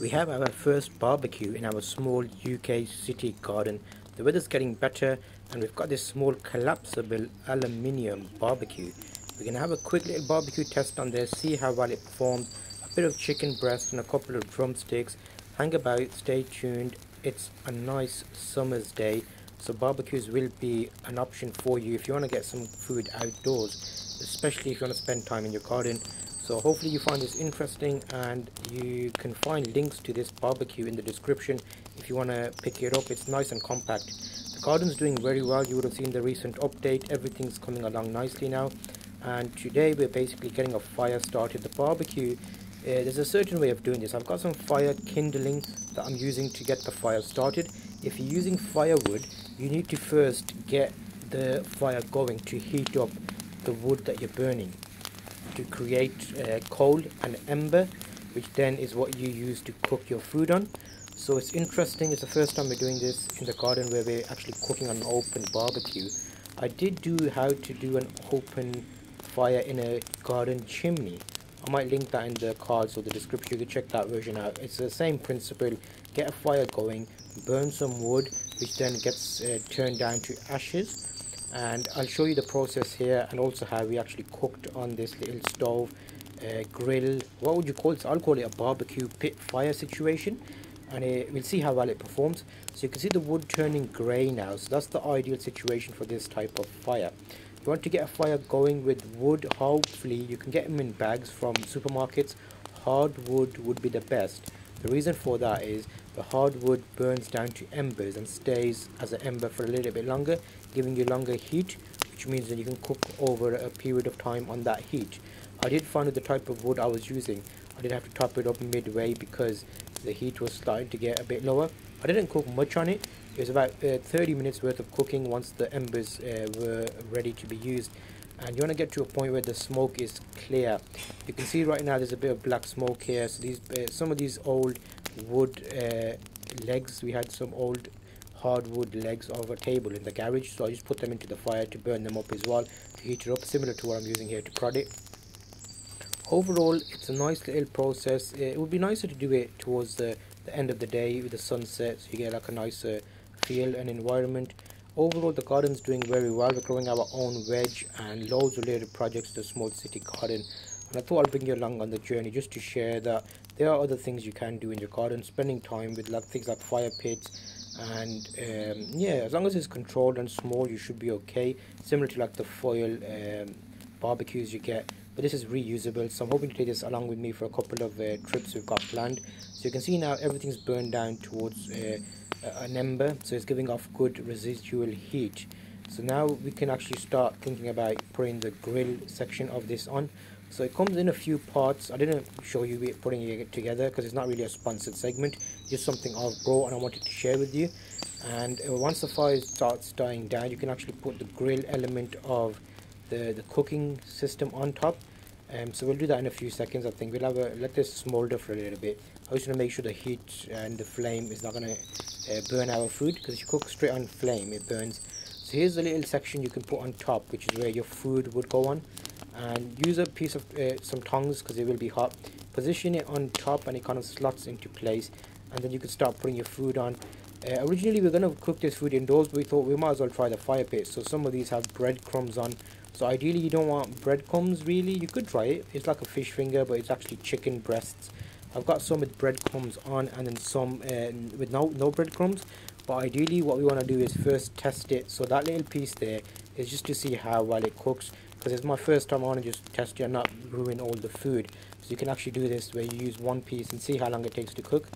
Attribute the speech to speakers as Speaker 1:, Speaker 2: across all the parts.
Speaker 1: We have our first barbecue in our small UK city garden. The weather's getting better and we've got this small collapsible aluminium barbecue. We're going to have a quick little barbecue test on this, see how well it performs. A bit of chicken breast and a couple of drumsticks. Hang about, stay tuned. It's a nice summer's day, so barbecues will be an option for you if you want to get some food outdoors, especially if you want to spend time in your garden so hopefully you find this interesting and you can find links to this barbecue in the description if you want to pick it up. It's nice and compact. The garden's doing very well. You would have seen the recent update. Everything's coming along nicely now. And today we're basically getting a fire started. The barbecue uh, there's a certain way of doing this. I've got some fire kindling that I'm using to get the fire started. If you're using firewood you need to first get the fire going to heat up the wood that you're burning to create uh, coal and ember which then is what you use to cook your food on. So it's interesting it's the first time we're doing this in the garden where we're actually cooking on an open barbecue. I did do how to do an open fire in a garden chimney. I might link that in the cards or the description. You can check that version out. It's the same principle. Get a fire going burn some wood which then gets uh, turned down to ashes and I'll show you the process here and also how we actually cooked on this little stove uh, grill. What would you call it? I'll call it a barbecue pit fire situation. And it, we'll see how well it performs. So you can see the wood turning grey now. So that's the ideal situation for this type of fire. You want to get a fire going with wood hopefully you can get them in bags from supermarkets. Hardwood would be the best. The reason for that is the hardwood burns down to embers and stays as an ember for a little bit longer giving you longer heat which means that you can cook over a period of time on that heat. I did find with the type of wood I was using I did have to top it up midway because the heat was starting to get a bit lower. I didn't cook much on it. It was about uh, 30 minutes worth of cooking once the embers uh, were ready to be used. And you want to get to a point where the smoke is clear. You can see right now there's a bit of black smoke here. So these uh, some of these old wood uh, legs we had some old hardwood legs of a table in the garage so I just put them into the fire to burn them up as well to heat it up similar to what I'm using here to prod it. Overall it's a nice little process. Uh, it would be nicer to do it towards the, the end of the day with the sunset so you get like a nicer feel and environment. Overall the garden's doing very well. We're growing our own veg and loads of related projects to the small city garden. And I thought I'll bring you along on the journey just to share that there are other things you can do in your garden spending time with like things like fire pits and um, yeah as long as it's controlled and small you should be okay. Similar to like the foil um, barbecues you get. But this is reusable so I'm hoping to take this along with me for a couple of uh, trips we've got planned. So you can see now everything's burned down towards uh, an ember so it's giving off good residual heat. So now we can actually start thinking about putting the grill section of this on so it comes in a few parts. I didn't show you putting it together because it's not really a sponsored segment just something I've brought and I wanted to share with you. And uh, once the fire starts dying down you can actually put the grill element of the, the cooking system on top. Um, so we'll do that in a few seconds I think. We'll have a let this smolder for a little bit. I just want to make sure the heat and the flame is not going to uh, burn our food because if you cook straight on flame it burns. So here's a little section you can put on top which is where your food would go on and use a piece of uh, some tongs because it will be hot. Position it on top and it kind of slots into place and then you can start putting your food on. Uh, originally we are going to cook this food indoors but we thought we might as well try the fire pit. So some of these have breadcrumbs on. So ideally you don't want breadcrumbs really. You could try it. It's like a fish finger but it's actually chicken breasts. I've got some with breadcrumbs on and then some uh, with no, no breadcrumbs. But ideally what we want to do is first test it. So that little piece there is just to see how well it cooks because it's my first time I want to just test it and not ruin all the food. So you can actually do this where you use one piece and see how long it takes to cook.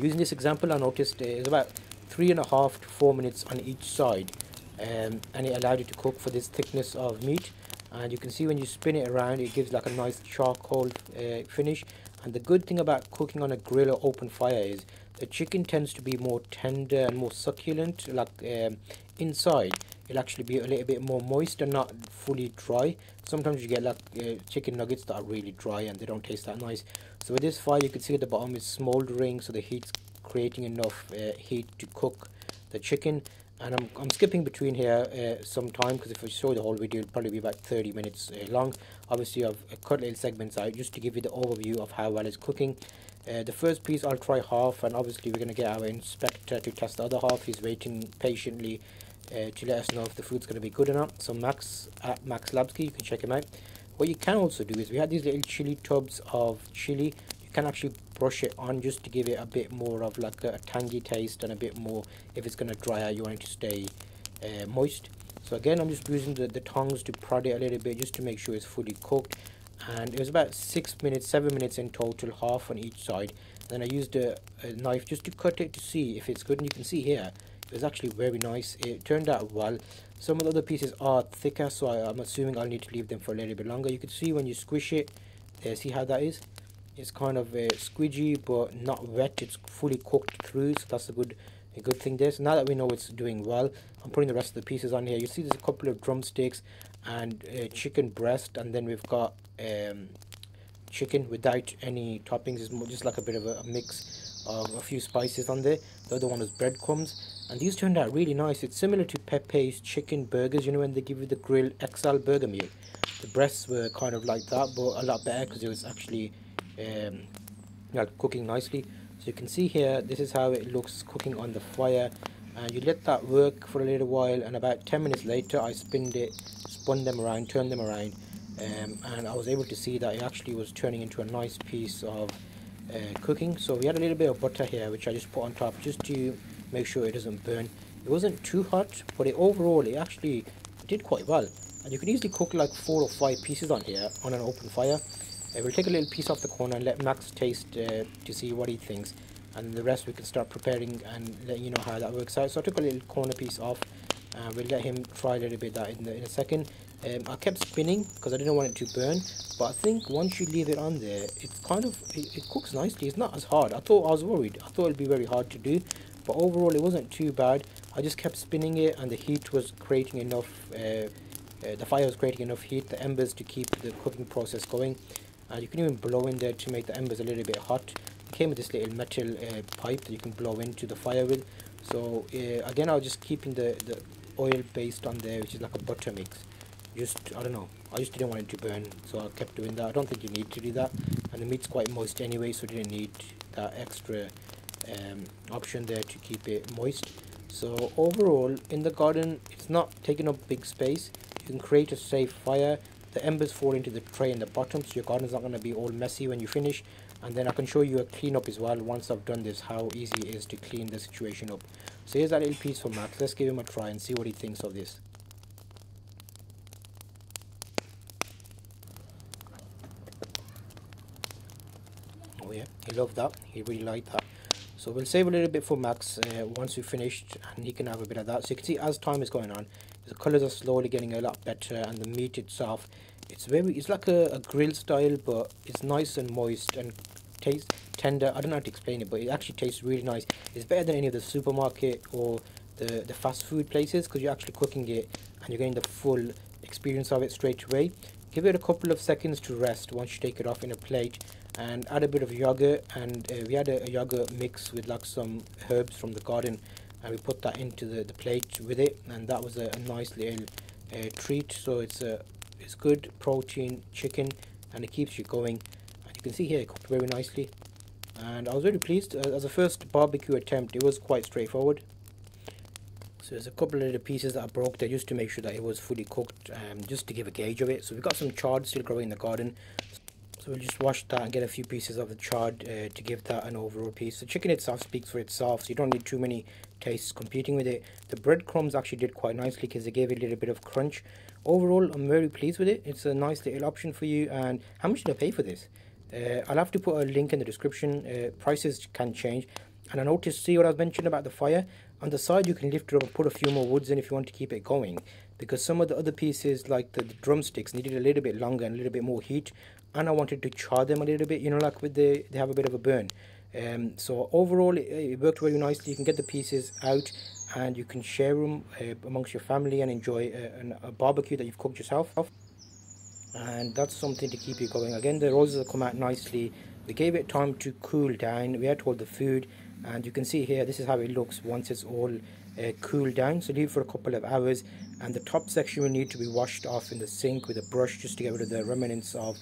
Speaker 1: Using this example I noticed it's about three and a half to four minutes on each side um, and it allowed you to cook for this thickness of meat. And you can see when you spin it around it gives like a nice charcoal uh, finish. And the good thing about cooking on a grill or open fire is the chicken tends to be more tender and more succulent like um, inside it'll actually be a little bit more moist and not fully dry. Sometimes you get like uh, chicken nuggets that are really dry and they don't taste that nice. So with this fire you can see at the bottom is smoldering so the heat's creating enough uh, heat to cook the chicken. And I'm, I'm skipping between here uh, some time because if I show the whole video it'll probably be about 30 minutes uh, long. Obviously I've cut little segments out just to give you the overview of how well it's cooking. Uh, the first piece I'll try half and obviously we're going to get our inspector to test the other half. He's waiting patiently uh, to let us know if the food's going to be good or not. So Max at Max Labsky, you can check him out. What you can also do is we had these little chili tubs of chili. You can actually brush it on just to give it a bit more of like a, a tangy taste and a bit more if it's going to dry out you want it to stay uh, moist. So again I'm just using the, the tongs to prod it a little bit just to make sure it's fully cooked and it was about six minutes seven minutes in total half on each side then I used a, a, knife just to cut it to see if it's good and you can see here was actually very nice. It turned out well. Some of the other pieces are thicker so I, am assuming I'll need to leave them for a little bit longer. You can see when you squish it uh, see how that is? It's kind of uh, squidgy but not wet. It's fully cooked through so that's a good a good thing there. So now that we know it's doing well I'm putting the rest of the pieces on here. You see there's a couple of drumsticks and uh, chicken breast and then we've got um, chicken without any toppings. It's just like a bit of a, a, mix of a few spices on there. The other one is breadcrumbs and these turned out really nice. It's similar to Pepe's chicken burgers you know when they give you the grill XL burger meal. The breasts were kind of like that but a lot better because it was actually um, like cooking nicely. So you can see here this is how it looks cooking on the fire. And you let that work for a little while and about 10 minutes later I spinned it spun them around turned them around. Um, and I was able to see that it actually was turning into a nice piece of uh, cooking. So we had a little bit of butter here which I just put on top just to make sure it doesn't burn. It wasn't too hot but it overall it actually did quite well. And you can easily cook like four or five pieces on here on an open fire. Uh, we'll take a little piece off the corner and let Max taste uh, to see what he thinks. And the rest we can start preparing and let you know how that works out. So I took a little corner piece off and we'll let him try a little bit that in, the, in a second. Um, I kept spinning because I didn't want it to burn but I think once you leave it on there it's kind of it, it, cooks nicely. It's not as hard. I thought I was worried. I thought it'd be very hard to do but overall it wasn't too bad. I just kept spinning it and the heat was creating enough uh, uh, the fire was creating enough heat the embers to keep the cooking process going. And you can even blow in there to make the embers a little bit hot. Came with this little metal uh, pipe that you can blow into the fire with. So uh, again I was just keeping the, the oil based on there which is like a butter mix. Just I don't know. I just didn't want it to burn so I kept doing that. I don't think you need to do that. And the meat's quite moist anyway so didn't need that extra um, option there to keep it moist. So overall in the garden it's not taking up big space. You can create a safe fire. The embers fall into the tray in the bottom so your garden's not going to be all messy when you finish. And then I can show you a cleanup as well once I've done this how easy it is to clean the situation up. So here's that little piece for Max. Let's give him a try and see what he thinks of this. Oh yeah he loved that. He really liked that so we'll save a little bit for Max uh, once we've finished and he can have a bit of that. So you can see as time is going on the colors are slowly getting a lot better and the meat itself it's very it's like a, a grill style but it's nice and moist and tastes tender. I don't know how to explain it but it actually tastes really nice. It's better than any of the supermarket or the the fast food places because you're actually cooking it and you're getting the full experience of it straight away. Give it a couple of seconds to rest once you take it off in a plate and add a bit of yogurt and uh, we had a, a, yogurt mix with like some herbs from the garden and we put that into the, the plate with it and that was a, a nice little uh, treat. So it's a it's good protein chicken and it keeps you going. And you can see here it cooked very nicely. And I was very pleased. Uh, as a first barbecue attempt it was quite straightforward. So there's a couple of the pieces that I broke there just to make sure that it was fully cooked um, just to give a gauge of it. So we've got some chard still growing in the garden so we'll just wash that and get a few pieces of the chard uh, to give that an overall piece. The chicken itself speaks for itself, so you don't need too many tastes competing with it. The breadcrumbs actually did quite nicely because they gave it a little bit of crunch. Overall, I'm very pleased with it. It's a nice little option for you. And how much did I pay for this? Uh, I'll have to put a link in the description. Uh, prices can change. And I noticed, see what I was mentioning about the fire? On the side, you can lift it up and put a few more woods in if you want to keep it going. Because some of the other pieces, like the, the drumsticks, needed a little bit longer and a little bit more heat and I wanted to char them a little bit you know like with the they have a bit of a burn. Um, so overall it, it, worked very nicely you can get the pieces out and you can share them uh, amongst your family and enjoy a, a, barbecue that you've cooked yourself. And that's something to keep you going. Again the roses have come out nicely. We gave it time to cool down. We had all the food and you can see here this is how it looks once it's all uh, cooled down. So leave for a couple of hours and the top section will need to be washed off in the sink with a brush just to get rid of the remnants of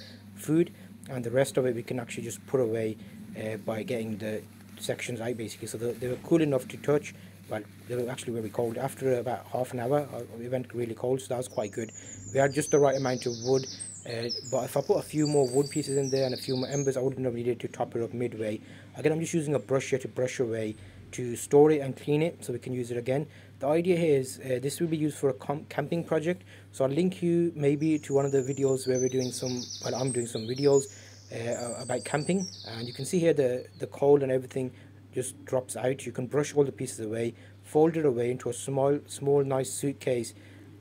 Speaker 1: food and the rest of it we can actually just put away uh, by getting the sections out basically. So they, were cool enough to touch, but they were actually very cold. After about half an hour, uh, it went really cold, so that was quite good. We had just the right amount of wood, uh, but if I put a few more wood pieces in there and a few more embers, I wouldn't have needed to top it up midway. Again, I'm just using a brush here to brush away to store it and clean it so we can use it again. The idea here is uh, this will be used for a camping project. So I'll link you maybe to one of the videos where we're doing some, well I'm doing some videos uh, about camping and you can see here the, the coal and everything just drops out. You can brush all the pieces away, fold it away into a small, small nice suitcase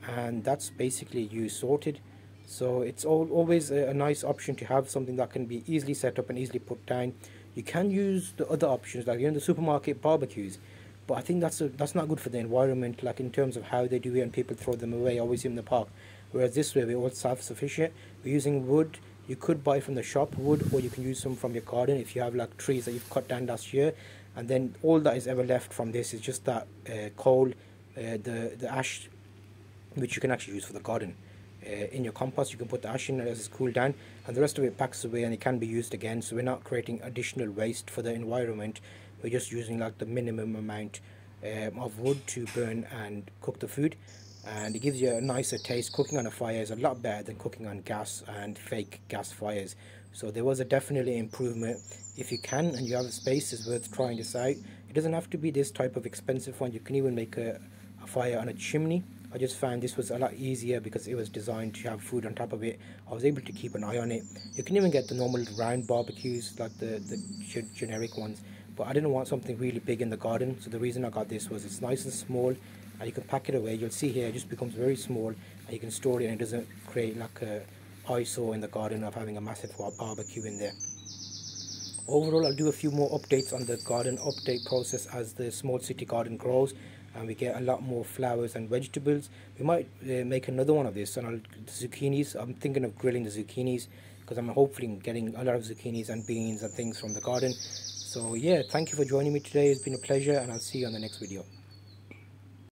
Speaker 1: and that's basically you sorted. So it's all, always a, a nice option to have something that can be easily set up and easily put down you can use the other options like you know the supermarket barbecues, but I think that's a, that's not good for the environment. Like in terms of how they do it and people throw them away always in the park. Whereas this way we're all self-sufficient. We're using wood. You could buy from the shop wood, or you can use some from your garden if you have like trees that you've cut down last year. And then all that is ever left from this is just that uh, coal, uh, the the ash, which you can actually use for the garden uh, in your compost you can put the ash in as it's cooled down and the rest of it packs away and it can be used again so we're not creating additional waste for the environment we're just using like the minimum amount um, of wood to burn and cook the food. And it gives you a nicer taste. Cooking on a fire is a lot better than cooking on gas and fake gas fires. So there was a definitely improvement. If you can and you have a space it's worth trying this out. It doesn't have to be this type of expensive one. You can even make a, a fire on a chimney. I just found this was a lot easier because it was designed to have food on top of it. I was able to keep an eye on it. You can even get the normal round barbecues like the, the generic ones. But I didn't want something really big in the garden. So the reason I got this was it's nice and small and you can pack it away. You'll see here it just becomes very small and you can store it and it doesn't create like a eyesore in the garden of having a massive barbecue in there. Overall, I'll do a few more updates on the garden update process as the small city garden grows and we get a lot more flowers and vegetables. We might uh, make another one of this on the zucchinis. I'm thinking of grilling the zucchinis because I'm hopefully getting a lot of zucchinis and beans and things from the garden. So yeah, thank you for joining me today. It's been a pleasure and I'll see you on the next video.